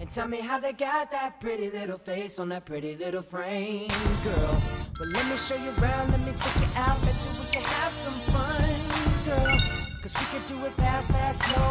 And tell me how they got that pretty little face on that pretty little frame, girl. Well, let me show you around, let me take you out, bet you we can have some fun, girl. Cause we can do it fast, fast, slow,